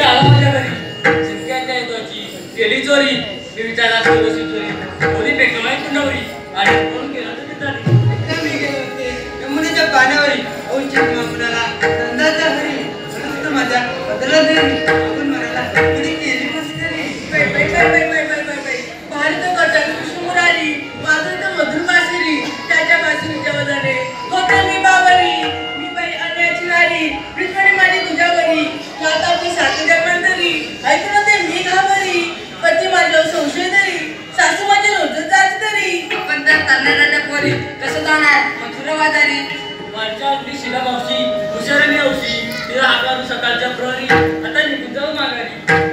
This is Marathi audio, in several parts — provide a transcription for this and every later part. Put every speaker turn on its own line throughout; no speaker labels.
नसताना आला माझ्या घरी येतोची केली चोरी मी विचारला चोरी? चोरी कुंडावरी आणि केला तर तिथं
मी गेले होते यमुनेच्या पाण्यावरी. नंदाच्या म्हणून माझ्या बदला देवी आपण म्हणाला केली मस्करी
बाई, बाई, बाई, बाई, बाई, बाई, बाई, बाई. भारत वाजत मधुर बासरी त्याच्या बासरीच्या वजाने होते मी बाबरी. मी बाई अन्याची नारी. पृथ्वी माझी तुझ्यावरी. माता ती सात जन्मांतरी ऐकून ते मी घाबरी पती माझ्यावर संशय तरी सासू माझी रोज जाच तरी. पण त्या तरणाऱ्या पोरी कसं जाणार? मथुरा बाजारी.
माझ्या अगदी शिला मावशी हुशाराने तिला हाकारून सकाळच्या प्रहरी. आता निघून जाऊ माघारी.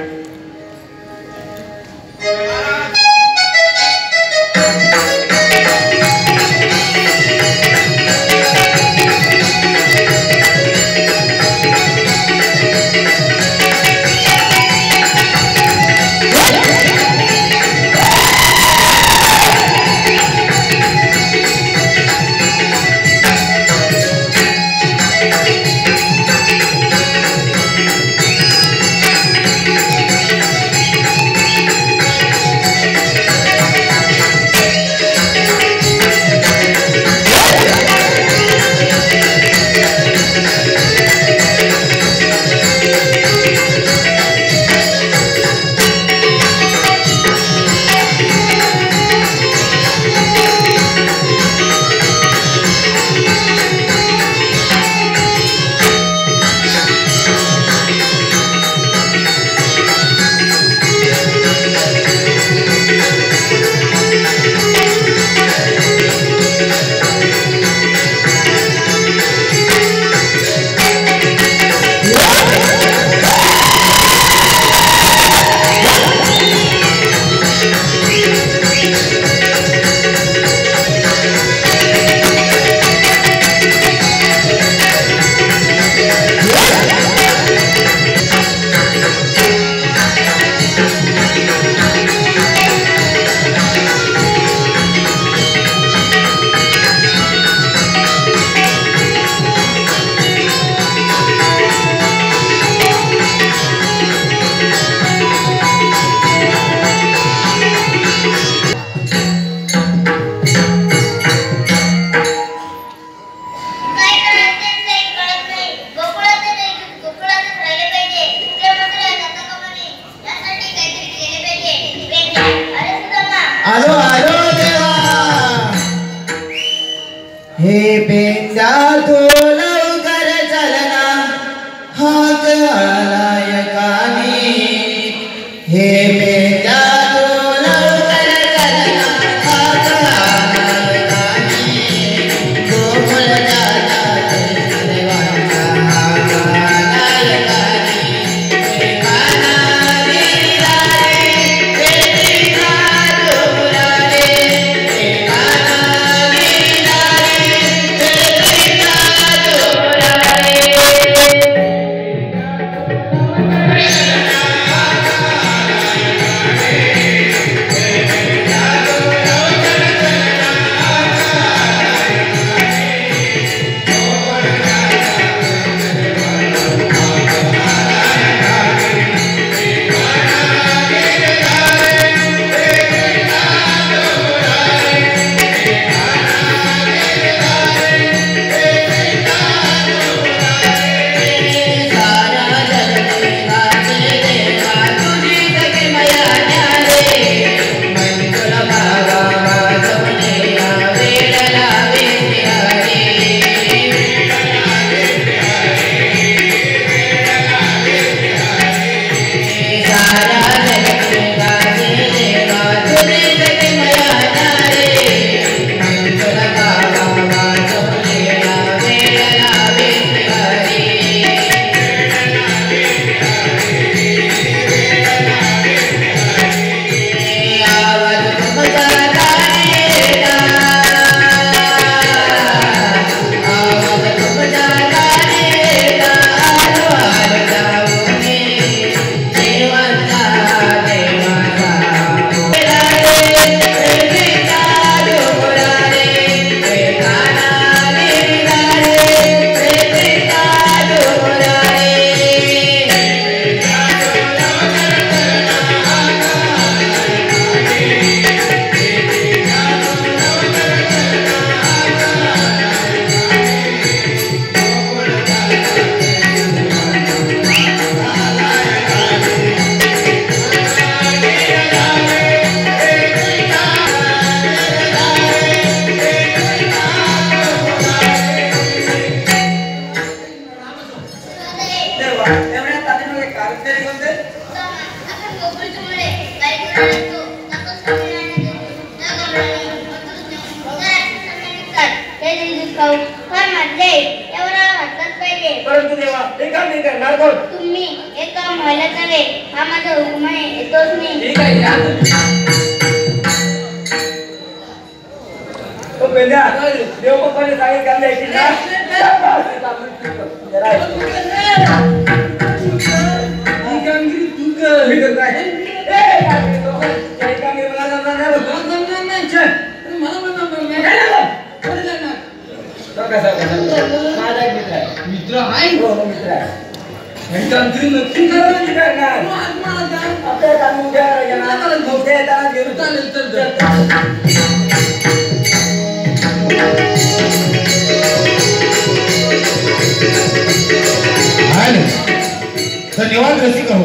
Perjuangan resiko,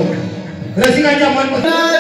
resikanya buat masyarakat.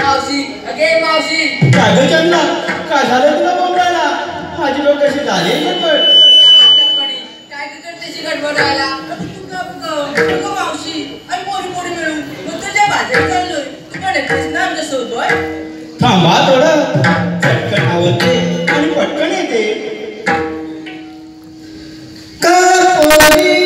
मावशी अगे मावशी.
काय गं चंदा काय झालं तुला बोंबायला माझी लोक कशी झाली गडबड?
काय करतेशी गडबड व्हायला? मावशी आणि पोरी पोरी मिळून मग तुझ्या बाजार चाललोय. तू पण कृष्णाम जसं होतोय
थांबा थोडं. पटकन आवडते आणि पटकन येते. का पोरी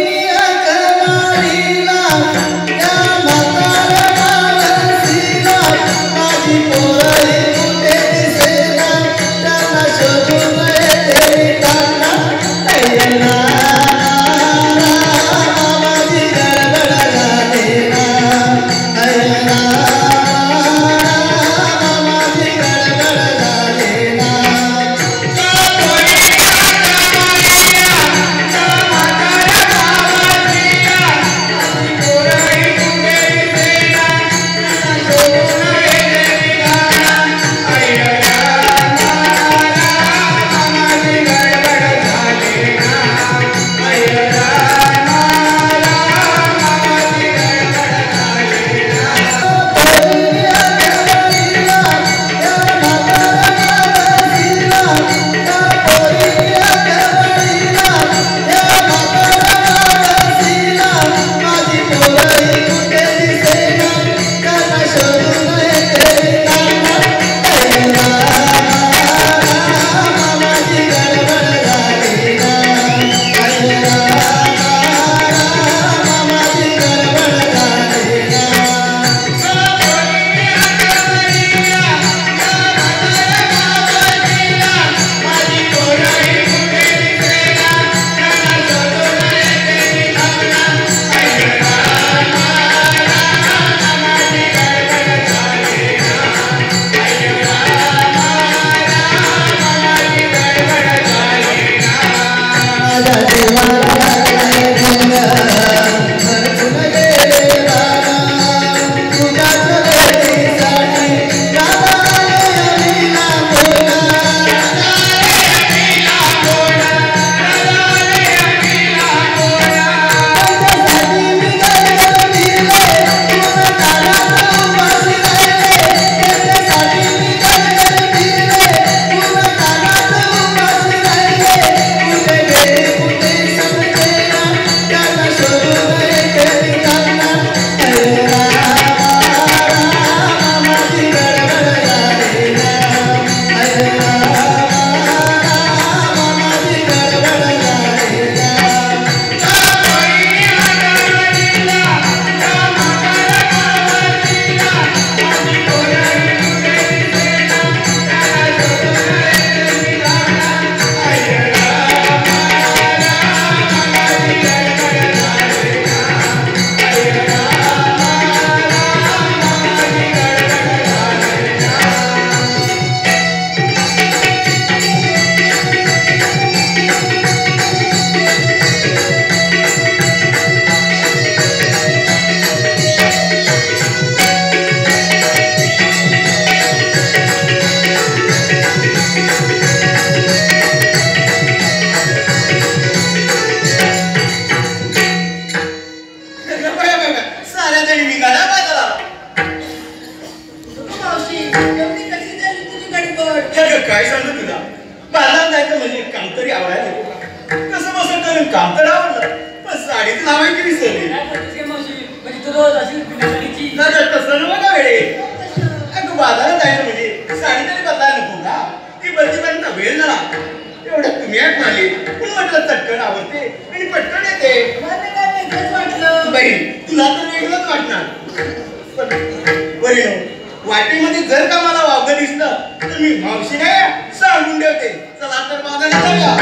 जर का मला वावग दिसलं तर मी मावशीने सांगून ठेवते. चला तर माझा जाऊया.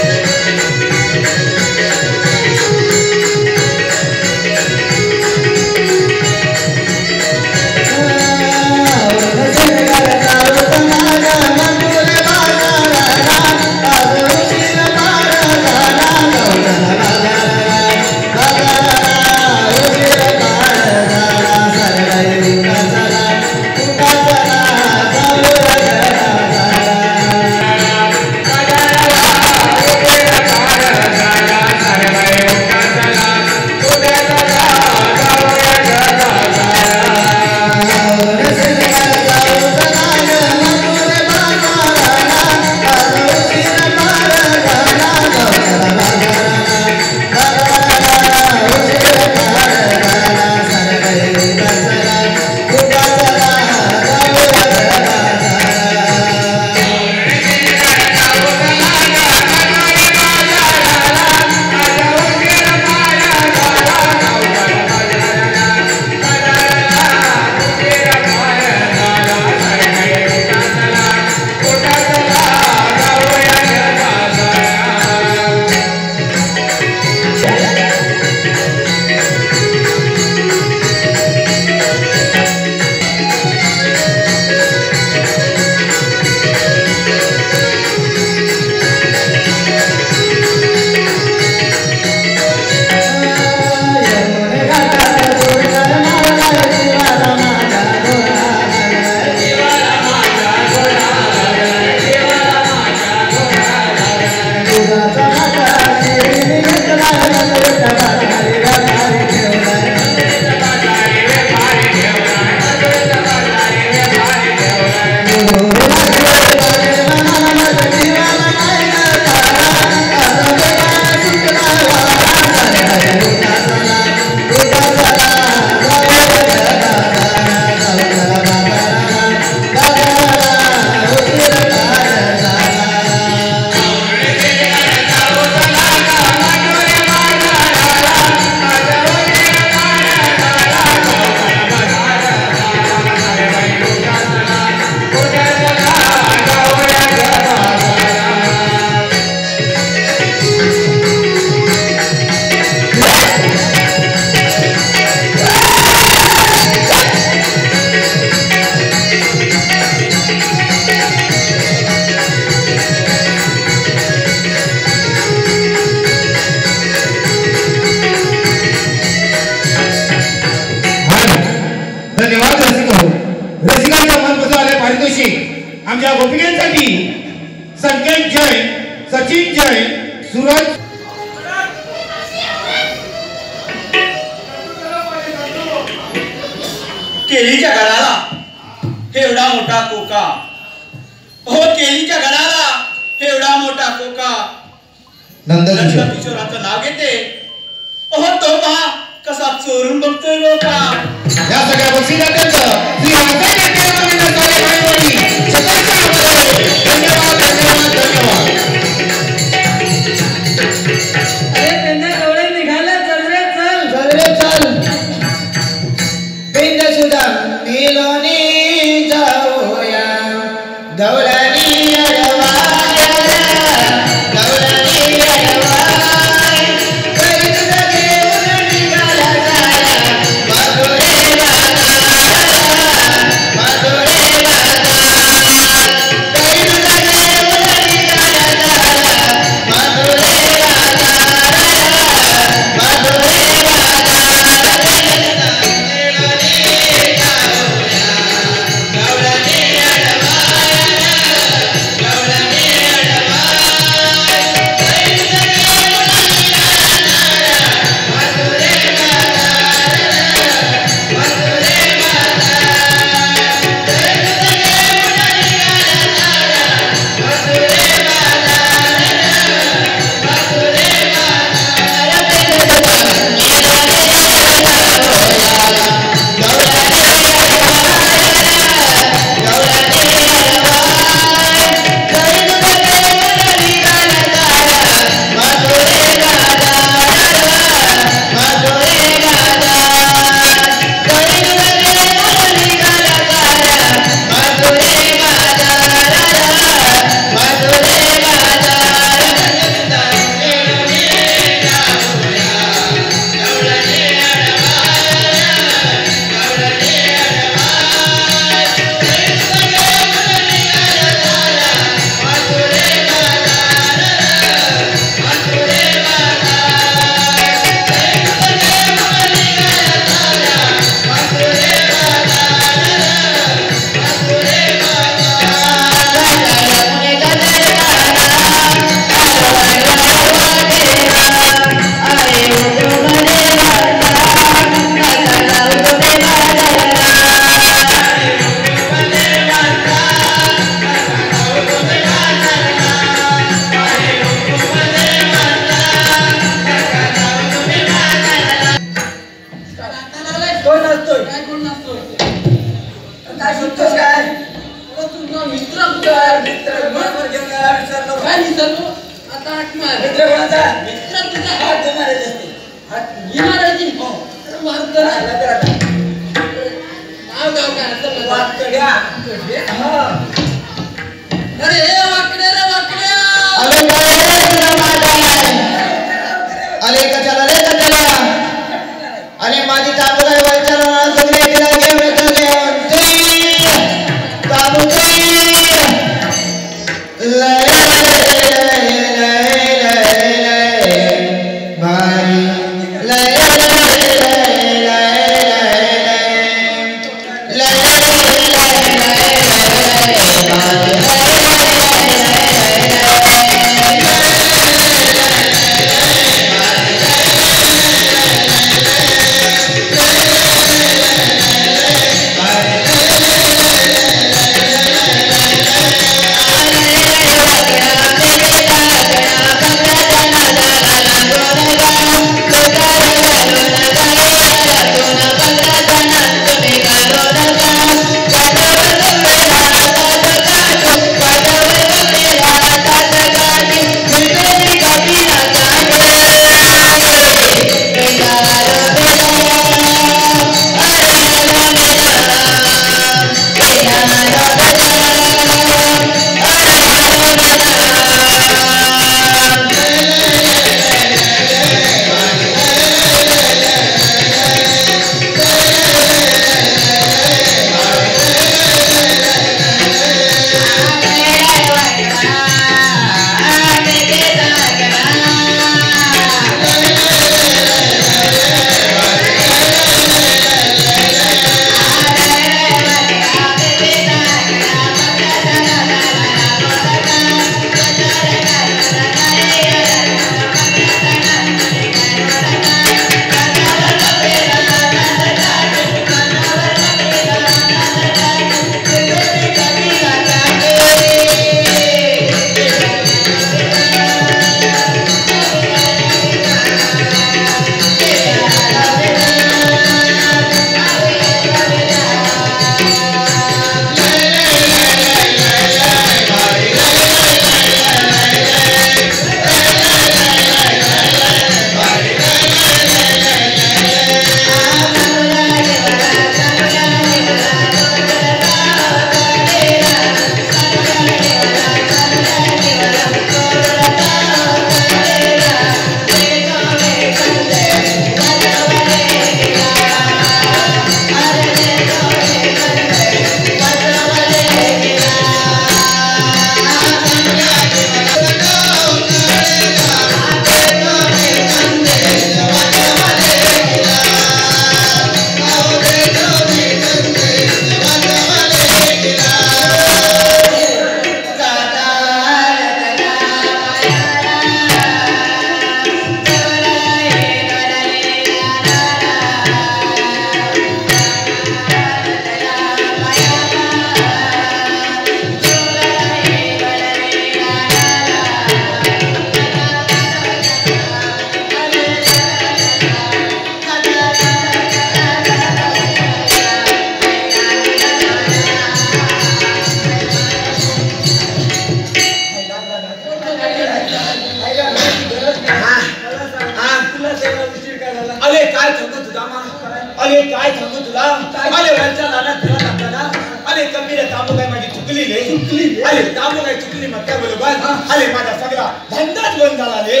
अरे
काय
सांगू तुला? अरे वरच्या लाडात तुला टाकताना अरे कमी रे तांबू काय माझी चुकली रे. चुकली अरे तांबू काय चुकली मग काय बरोबर अरे माझा सगळा धंदाच बंद झाला रे?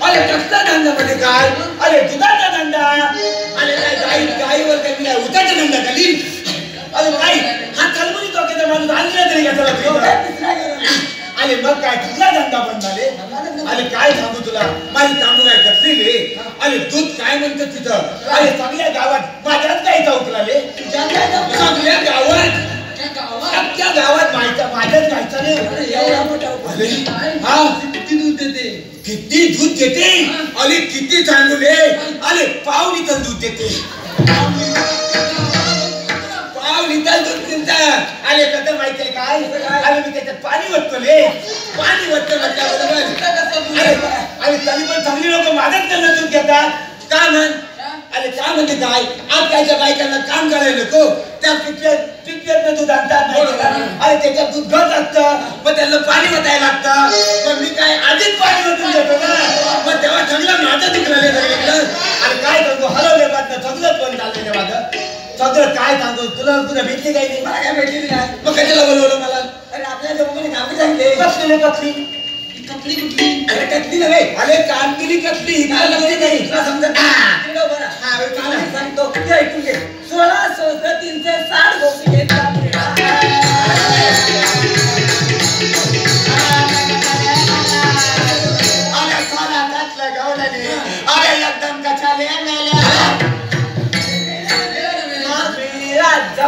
अरे कसला धंदा म्हणजे काय? अरे दुधाचा धंदा? अरे काय गाई गाईवर काय मी काय उताचा धंदा खाली अरे काय? हा कलमुनी चौकीचा माणूस आणला तरी कशाला अरे मग काय तुझा धंदा बंद झाले? अरे काय सांगू तुला? माझी तांबू काय कसली रे? अरे दूध काय म्हणतात तिथं? अरे चांगल्या गावात माझ्याच काय चौकला रे चांगल्या गावात?
त्या गावात
माहिती माझ्याच गायचा रे.
एवढा मोठा
अरे,
काय?
हा.
किती दूध देते?
किती दूध देते? अरे किती रे अरे पाव लिटर दूध देते. पाव लिटर दूध देता. अरे कसं माहितीये काय? अरे मी त्याच्यात पाणी वततो रे पाणी वततो म्हटल्याबरोबर तरी पण चांगली लोक माझ्याच दूध घेतात. का म्हण? अरे काय म्हणजे काय? आज कायच्या बायकांना काम करायला नको. त्या पिप्यात पिप्यात दूध आणतात नाही का? अरे त्याच्यात दूध घट असतं. मग त्याला पाणी वतायला लागतं. पण मी काय आधीच पाणी ओतून देतो ना? मग तेव्हा सगळं माझं तिकडे अरे काय सांगू हलवले बातम्या. सगळं पण चाललेलं माझं. सगळं काय सांगू तुला तुला भेटली काही नाही? मला काय भेटली नाही मग कशाला बोलवलं मला? अरे आपल्या दोघांनी कामं सांगले कसली कसली? कुठली? अरे कटली नव्हे. अरे नाही. तुला समजत नाही.
सांगतो. ऐकून घे. सोळा तीनशे साठ
अरे. अरे एकदम मेल्या.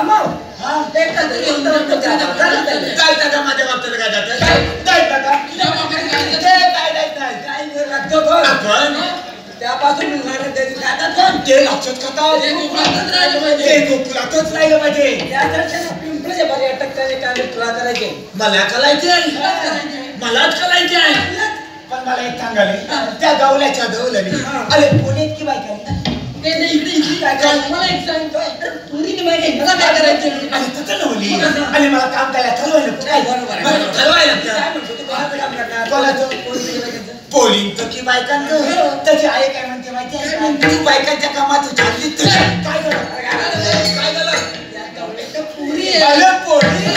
तर तो जागा झालं त्याला.
जायचं का माझ्या बाबतीत काय जातं? जायचं का? ते काय जायचं नाही.
काय नाही लागतो तो.
आपण
त्यापासून मिळणारे त्याची खातात कोण?
ते लक्षात खाता
ते कोकणातच राहिलं पाहिजे.
ते कोकणातच राहिलं पाहिजे
त्यासाठी ना पिंपळाचे पर्यटक त्याने काय तुला करायचे
मला कलायचे मलाच कलायचे आहे पण मला एक सांगाले त्या गावल्याच्या गवल्याने अरे पुण्यात की बायका
ते नाही इकडे इकडे काय करायचं? मला एक सांगतोय तर पुरीने माहिती मला काय करायचं
आणि तसं नवली आणि मला काम करायला ठरवायला काय
बरोबर आहे.
मला ठरवायला
काय
लागतं.
म्हणतो तू काम करणार?
कोणाचं?
पोरीचं करायचं.
की बायकांचं त्याची आई काय म्हणते माहिती आहे का? तू बायकांच्या कामात चालली तुझी काय झालं काय झालं
या गवळ्याच्या पुरी आहे.
अरे पोरी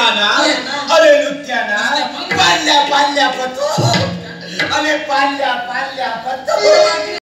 त्याना अरे नृत्याना पाल्या पाल्या पतो. अरे पाल्या पाल्या पतो.